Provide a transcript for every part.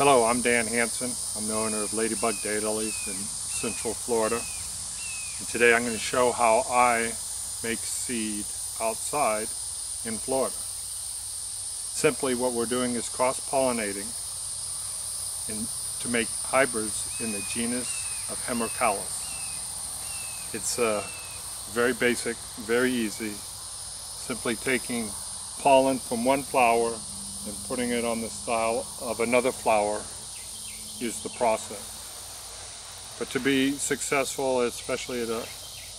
Hello, I'm Dan Hanson. I'm the owner of Ladybug Daylilies in Central Florida. And today I'm going to show how I make seed outside in Florida. Simply what we're doing is cross-pollinating to make hybrids in the genus of Hemerocallis. It's uh, very basic, very easy. Simply taking pollen from one flower and putting it on the style of another flower is the process. But to be successful, especially at a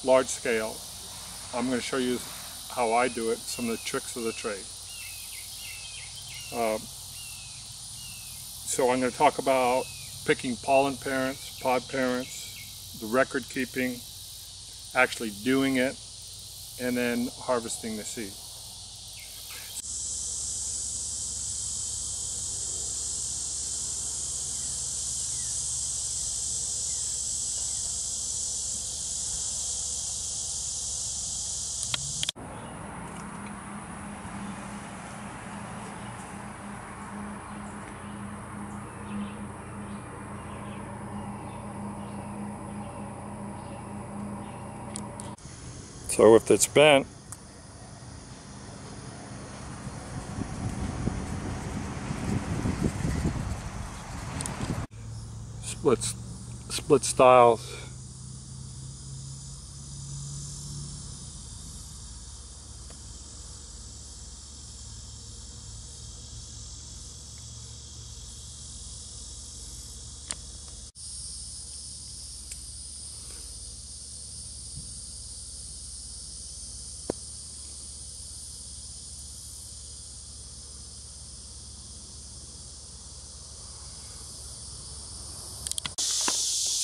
large scale, I'm going to show you how I do it, some of the tricks of the trade. Uh, so I'm going to talk about picking pollen parents, pod parents, the record keeping, actually doing it, and then harvesting the seed. So if it's bent, split, split styles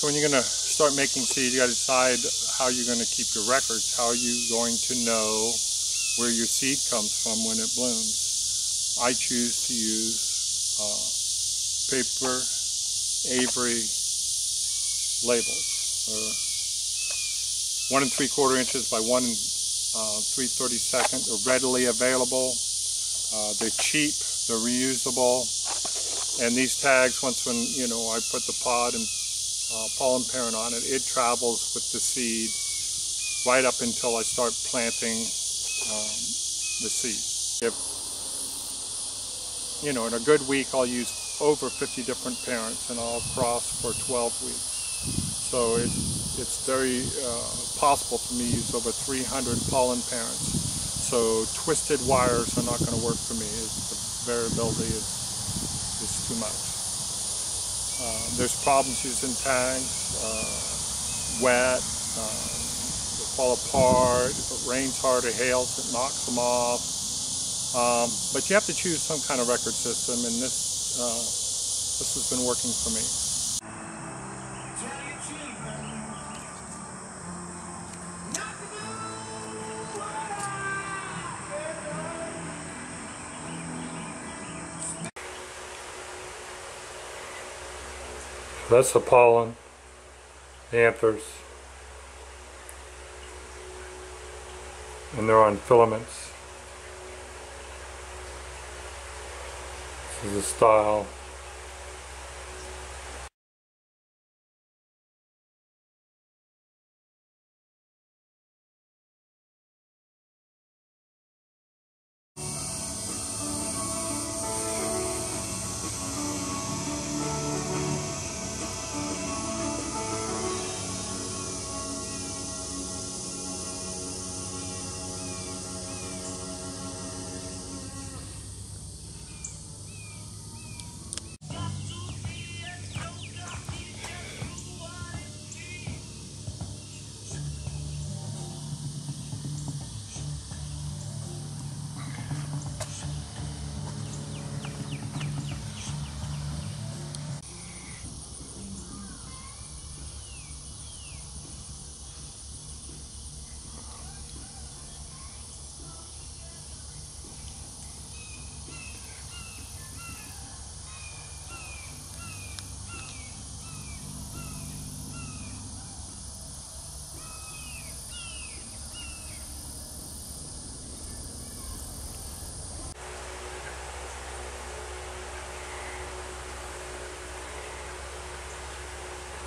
when you're going to start making seeds, you got to decide how you're going to keep your records. How are you going to know where your seed comes from when it blooms? I choose to use uh, paper Avery labels. one and three quarter inches by one and uh, three thirty second. They're readily available. Uh, they're cheap. They're reusable. And these tags, once when you know I put the pod and uh, pollen parent on it. It travels with the seed right up until I start planting um, the seed. If, you know, in a good week I'll use over 50 different parents and I'll cross for 12 weeks. So it, it's very uh, possible for me to use over 300 pollen parents. So twisted wires are not going to work for me. It's, the variability is, is too much. Uh, there's problems using tags, uh, wet, uh, they fall apart, if it rains hard or hails, it knocks them off. Um, but you have to choose some kind of record system, and this, uh, this has been working for me. That's the pollen, the anthers, and they're on filaments. This is a style.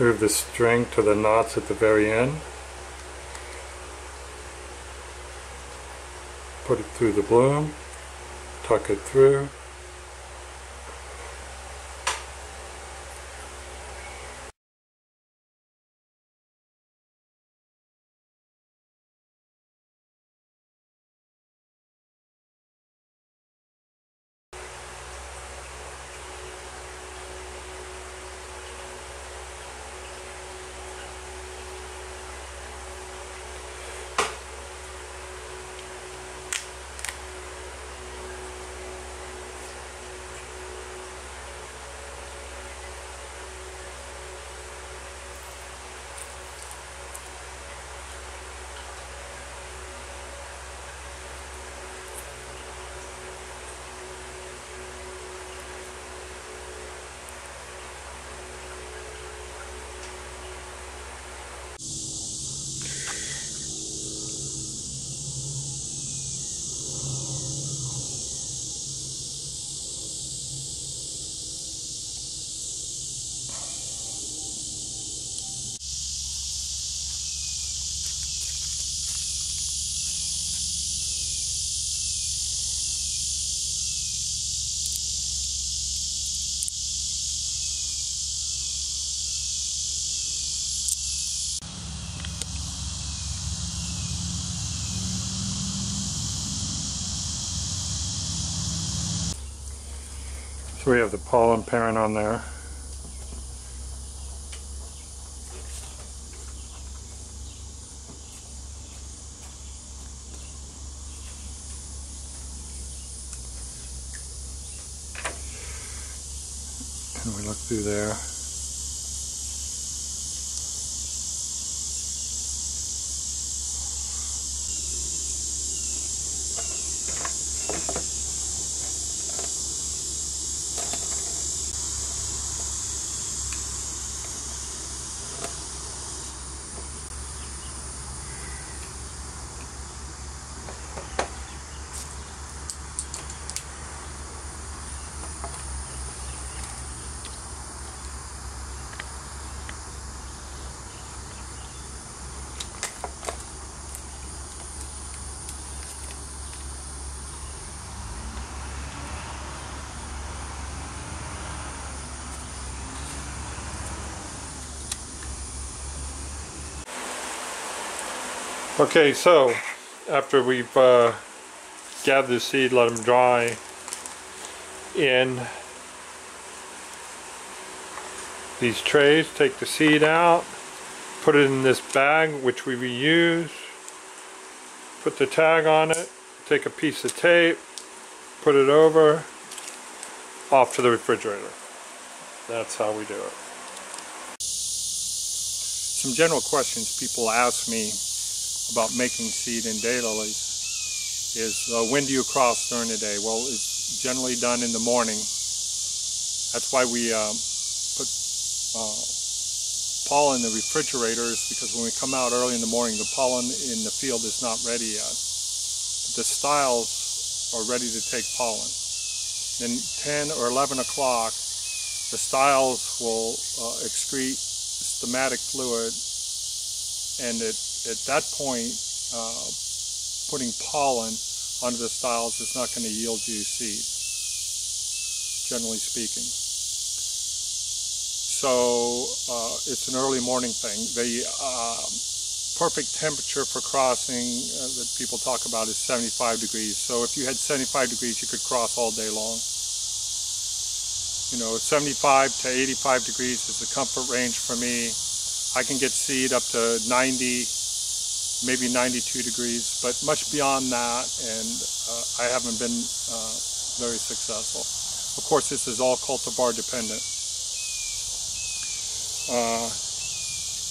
Move the string to the knots at the very end. Put it through the bloom, tuck it through. So we have the pollen parent on there. And we look through there. Okay, so after we've uh, gathered the seed, let them dry in these trays, take the seed out, put it in this bag which we reuse, put the tag on it, take a piece of tape, put it over, off to the refrigerator. That's how we do it. Some general questions people ask me about making seed in daylilies is uh, when do you cross during the day? Well, it's generally done in the morning. That's why we um, put uh, pollen in the refrigerators because when we come out early in the morning, the pollen in the field is not ready yet. The styles are ready to take pollen. Then 10 or 11 o'clock, the styles will uh, excrete stigmatic fluid and it at that point, uh, putting pollen onto the styles is not going to yield you seed, generally speaking. So uh, it's an early morning thing. The uh, perfect temperature for crossing uh, that people talk about is 75 degrees. So if you had 75 degrees, you could cross all day long. You know, 75 to 85 degrees is the comfort range for me. I can get seed up to 90, maybe 92 degrees, but much beyond that, and uh, I haven't been uh, very successful. Of course, this is all cultivar dependent. Uh,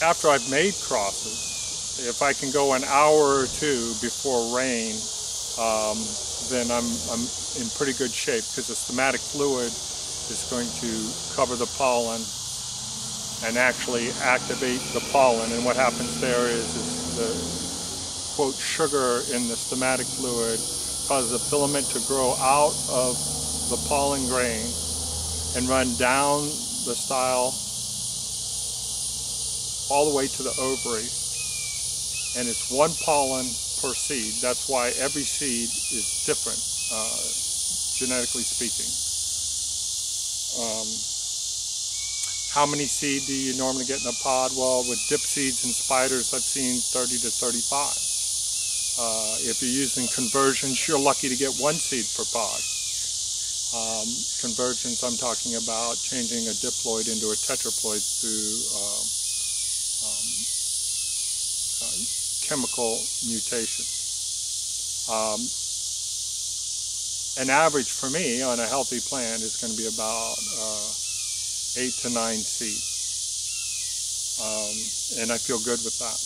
after I've made crosses, if I can go an hour or two before rain, um, then I'm, I'm in pretty good shape because the stigmatic fluid is going to cover the pollen and actually activate the pollen. And what happens there is, is the quote, sugar in the stigmatic fluid causes the filament to grow out of the pollen grain and run down the style all the way to the ovary. And it's one pollen per seed. That's why every seed is different, uh, genetically speaking. Um, how many seed do you normally get in a pod? Well, with dip seeds and spiders, I've seen 30 to 35. Uh, if you're using conversions, you're lucky to get one seed per pod. Um, conversions, I'm talking about changing a diploid into a tetraploid through um, um, uh, chemical mutation. Um, an average for me on a healthy plant is going to be about uh, eight to nine seeds. Um, and I feel good with that.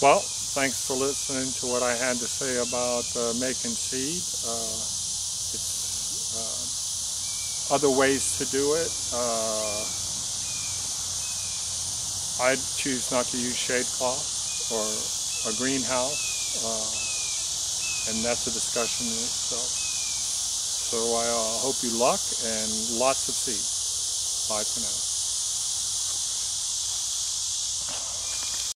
Well, thanks for listening to what I had to say about uh, making seed. Uh, it's uh, other ways to do it. Uh, I'd choose not to use shade cloth or a greenhouse, uh, and that's a discussion in itself. So I uh, hope you luck and lots of seed. Bye for now.